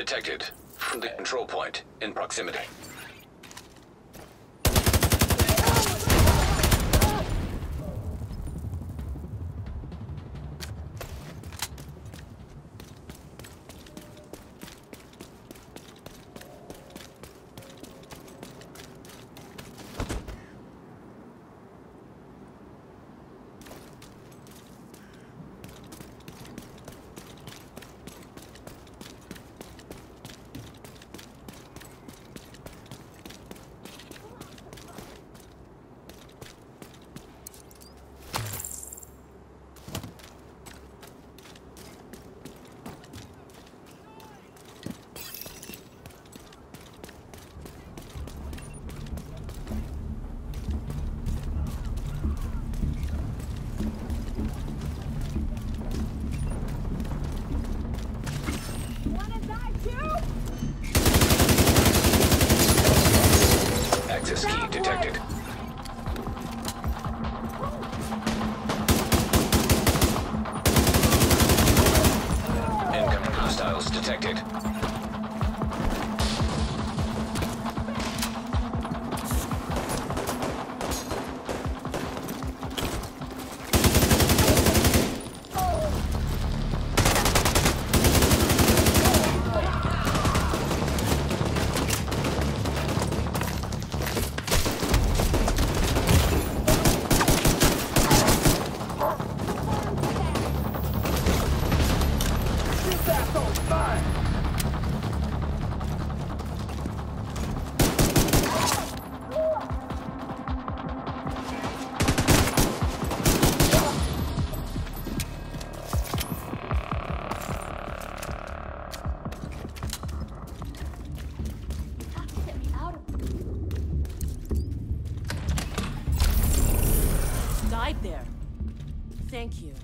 detected from the control point in proximity. There. Thank you.